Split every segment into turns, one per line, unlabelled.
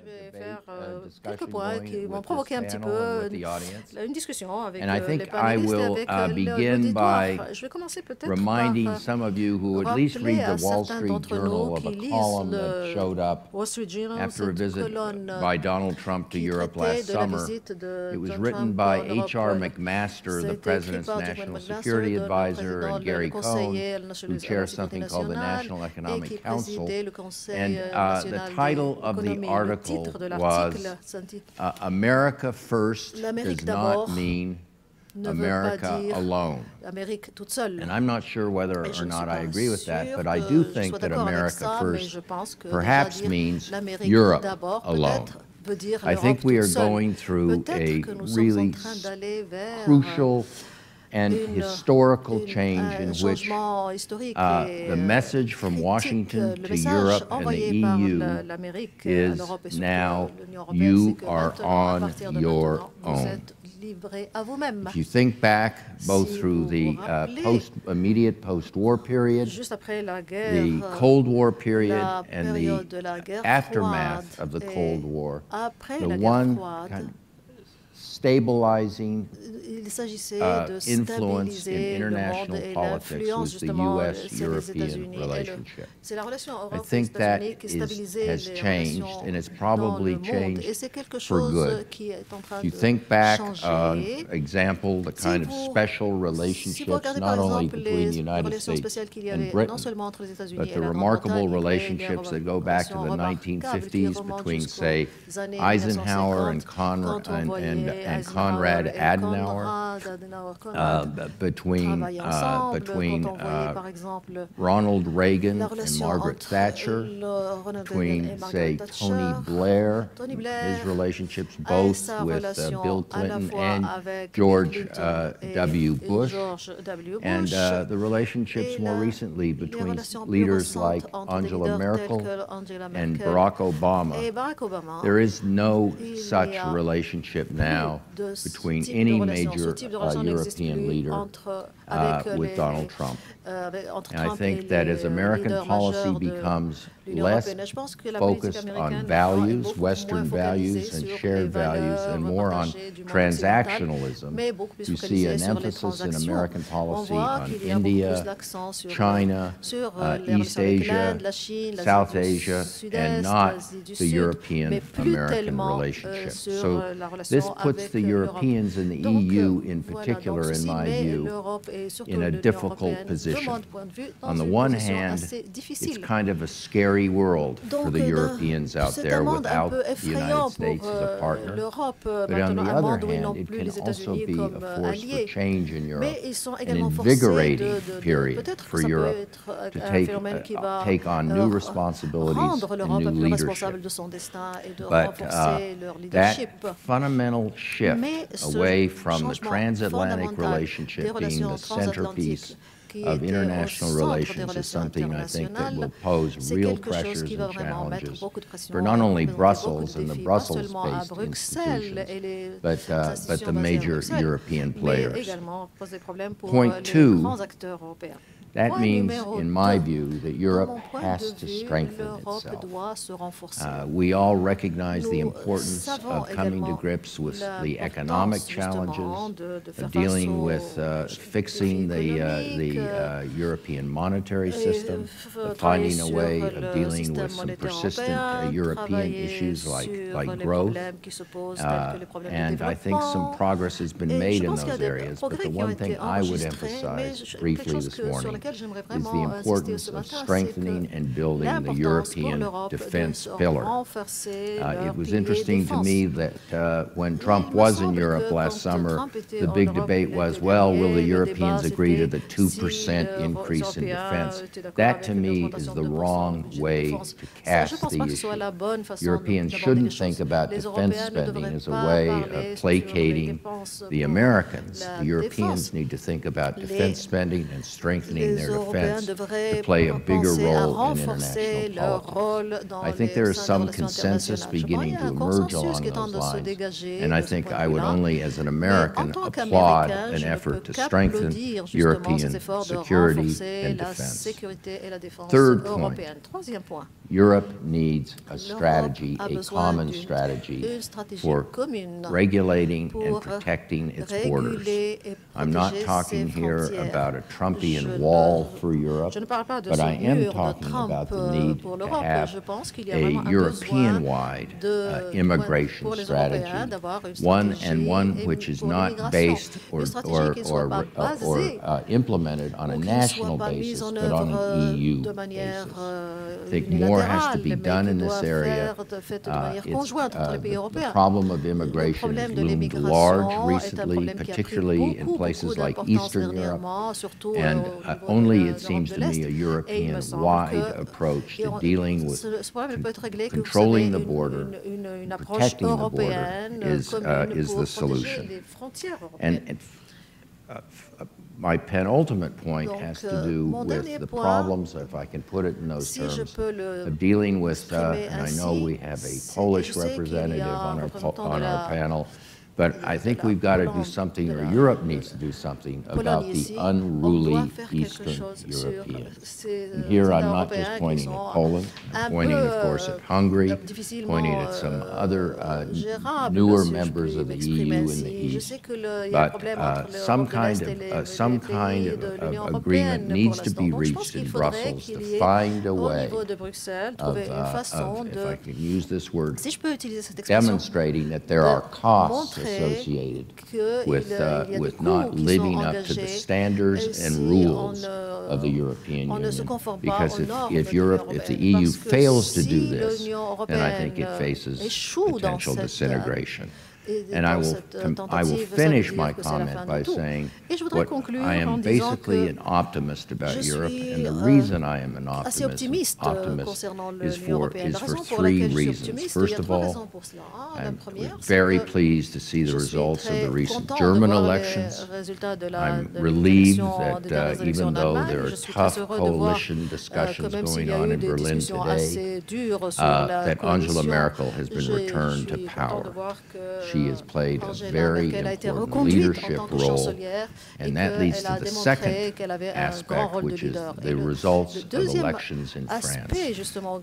je vais bah, faire quelques points qui vont provoquer un petit peu euh, une discussion avec euh, les panélistes et avec euh, l'auditoire. Je vais commencer peut-être par rappeler à certains d'entre nous qui lisent le Wall Street Journal, cette colonne qui traitait de la visite de Donald Trump en Europe. C'était écrit par John McMaster, le président
du
conseiller national
de
sécurité nationale et qui présidait le Conseil national. Le titre de l'article
uh, America first does not mean America alone. And I'm not sure whether or not I agree with that, but I do think that America first perhaps means Europe alone. I think we are going through a really crucial and historical change in which uh, the message from Washington to Europe and the EU is now you are on your own. If you think back both through the uh, post, immediate post-war period, the Cold War period, and the aftermath of the Cold War, the one kind of stabilizing uh, influence in international politics the
U.S.-European
relationship. I think that is, has changed, and it's probably changed for good. You think back, uh, example, the kind of special relationships not only between the United States and Britain, but the remarkable relationships that go back to the 1950s between, say, Eisenhower and
Konrad
and, and and
Konrad Adenauer
uh, between, uh, between uh, Ronald Reagan and Margaret Thatcher, between, say, Tony Blair, his relationships both with uh, Bill Clinton and uh,
George W.
Uh,
Bush,
and the relationships more recently between leaders like Angela Merkel and Barack Obama. There is no such relationship now
now
between any major uh, European leader uh, with Donald Trump. and I think that as American policy becomes less focused on values, Western values and shared values, and more on transactionalism. You see an emphasis in American policy on India, China, uh, East Asia, South Asia, and not the
European-American
relationship. So this puts the Europeans and the EU in particular, in my view, in a difficult position. On the one hand, it's kind of a scary scary world for the Europeans out there without the United States as a partner. But on the other hand, it can also be a force for change in Europe, an invigorating period for Europe to take, uh, take on new responsibilities and new leadership. But uh, that fundamental shift away from the transatlantic relationship being the centerpiece of international relations is something I think that will pose real pressures and challenges for not only Brussels and the Brussels-based institutions, but, uh, but the major European players. Point two, that means, in my view, that Europe has to strengthen itself. Uh, we all recognize the importance of coming to grips with the economic challenges, dealing with uh, fixing the, uh, the uh, European monetary system, finding a way of dealing with some persistent uh, European issues like, like growth. Uh, and I think some progress has been made in those areas, but the one thing I would emphasize briefly this morning
lequel j'aimerais vraiment insister ce matin, c'est l'importance pour l'Europe de renforcer
uh,
leur pilier défense.
Uh, when Trump was in Europe last summer, the big debate was, well, will the Europeans agree to the 2% increase in defense? That, to me, is the wrong way to cast the issue. Europeans shouldn't think about defense spending as a way of placating the Americans. The Europeans need to think about defense spending and strengthening
in
their defense to play a bigger role in international politics. I think there is some consensus beginning to emerge along those lines, and I think I would only, as an American, applaud
an effort to strengthen European security and defense. Third point,
Europe needs a strategy,
a
common strategy for regulating and protecting its borders. I'm not talking here about a Trumpian wall
a vraiment un
European-wide
besoin de,
uh, immigration
pour les Européens
strategy,
d'avoir une
one and one which is not based or, or,
qui ne soit
or, uh, or uh, implemented on a
ou qui ne soit
national basis, but on an
euh,
EU basis.
euh,
I think more has to be done in this area.
faire de fait de
Uh,
manière
it's,
conjointe entre
uh, the- The problem of immigration has loomed large recently,
problème qui a pris
particularly in places like Eastern Europe. And
euh,
only, it seems to me, a
l'Est. Et il me semble
European-wide approach to dealing with
ce, ce problème peut être réglé que vous
controlling the border, protecting the border is, uh, is the solution. And, and uh, uh, my penultimate point has
euh,
to do with the problems, if I can put it in those terms, of dealing with, uh, and I know we have a Polish
je sais qu'il y a
representative on our, po-
représentant de
on our panel, but I think we've got to do something, or Europe needs to do something about the
ici, on doit
unruly Eastern Europeans. And here I'm not just pointing at Poland, I'm pointing, of course, at Hungary,
euh,
pointing at some
euh,
other uh, newer members of the EU in the East.
sais que le- il y a un
But uh, some
l'Europe de l'Est
kind of, uh, some kind of, of agreement needs to be
Donc, je pense
reached in Brussels to find a way
niveau de Bruxelles
of, uh, of, if I can use this word,
si je peux utiliser cette expression,
demonstrating that there are costs associated with, uh,
il y a des
with not living up to the standards and rules of the European
on ne se
Union. Because if, if Europe, if the. EU fails to do this, then I think it faces
dans
potential disintegration. And I will,
euh,
I will
tentative, ça veut
finish my
que c'est la
comment by saying what I am basically an optimist about Europe, and the
euh,
reason I am an optimist,
euh,
optimist is for, is for three
laquelle je suis
reasons.
optimiste, il y
First of all,
raisons pour cela. La
I'm very pleased to see the results of the recent German elections.
résultats de la,
I'm relieved that uh, even though there are tough
heureux de voir
coalition discussions going on in Berlin today,
assez dures sur
uh, that Angela Merkel has been returned to power.
que
She has played a very important leadership role, and that leads to the second
qu'elle avait un grand
aspect, which is the results of elections in France.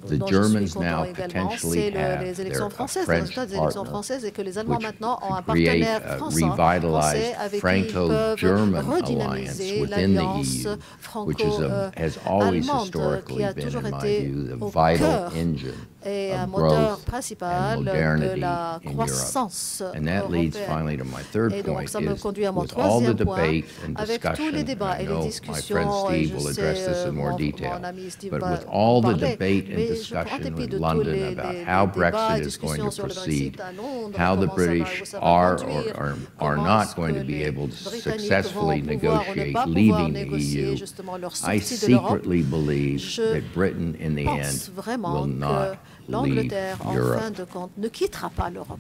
The Germans now potentially have their- a
françaises, les
French
résultats des élections
partner,
françaises et que les Allemands
which
maintenant ont un
could create a revitalized
avec qui ils peuvent
Franco-German alliance within the EU, which is um, a, has always
euh,
historically been, in my view, the vital engine Eh,
et un moteur principal
and
de la croissance
that leads
européenne.
finally to my third
Et donc,
point
ça me conduit à mon
with all the
troisième point,
debate and
avec tous
discussion,
les débats et les
my
discussions,
friend
et
Steve
je
will
sais,
address this
euh,
in more
mon-
detail,
mon ami Steve
but
va
with
en
all the
parler,
debate and
mais je prends
discussion
dépit
in
de tous
London
les-
about
les-
how
les débats et
Brexit is going
discussions
to
sur le
proceed,
Brexit à Londres,
how the
comment ça va-
British
où ça va
are or are, are not going to be able to successfully
vont pouvoir ou ne
negotiate leaving the EU, I
sortie de l'Europe.
secretly believe that Britain, in the end, will not
l'Angleterre, en fin de compte, ne quittera pas l'Europe.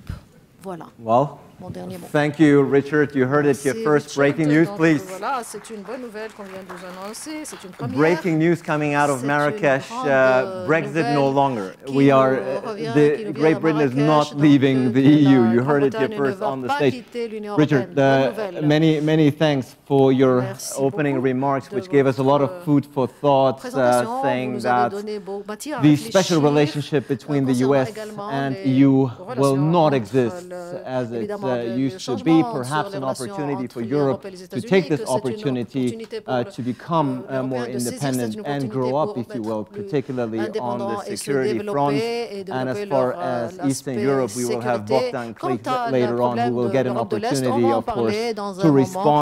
Voilà
Well,
mon dernier mot.
thank you, Richard. You heard it
Merci,
first.
Richard.
Breaking news,
Donc,
please.
Voilà, c'est une bonne nouvelle qu'on vient de vous annoncer. C'est une première.
Breaking news coming out of Marrakesh. Uh,
euh,
Brexit no longer. We are. uh,
revient,
the Great Britain is not leaving
euh,
the EU. You heard it here first on the stage. Richard, uh, many many thanks for your
Merci
opening remarks, which gave us a lot of food for thought, uh, saying that
donné beau matière à
the special relationship between the US and EU will not exist as it
évidemment,
uh, used to be. Perhaps an opportunity for Europe to take this opportunity uh, to become uh, more
l'Européen de saisir cette
independent and grow up, if you will, particularly on the security front. And as far
euh,
as Eastern Europe, we will have. Bogdan later on, who will get an
l'Europe de l'Est, on
opportunity, of course,
parler dans un
to respond